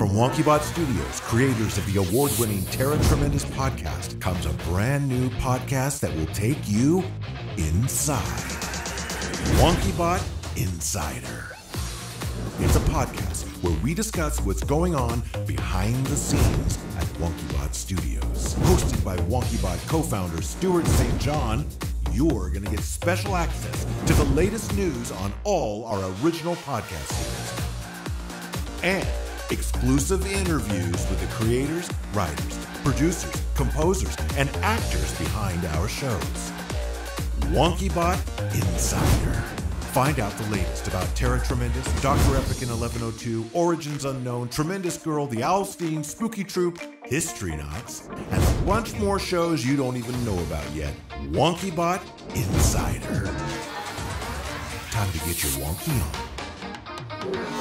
From WonkyBot Studios, creators of the award winning Tara Tremendous podcast, comes a brand new podcast that will take you inside. WonkyBot Insider. It's a podcast where we discuss what's going on behind the scenes at WonkyBot Studios. Hosted by WonkyBot co founder Stewart St. John, you're going to get special access to the latest news on all our original podcast series. And exclusive interviews with the creators, writers, producers, composers, and actors behind our shows. WonkyBot Insider. Find out the latest about Tara Tremendous, Dr. Epic in 1102, Origins Unknown, Tremendous Girl, The Owlstein, Spooky Troop, History Knots, and a bunch more shows you don't even know about yet. WonkyBot Insider. Time to get your wonky on.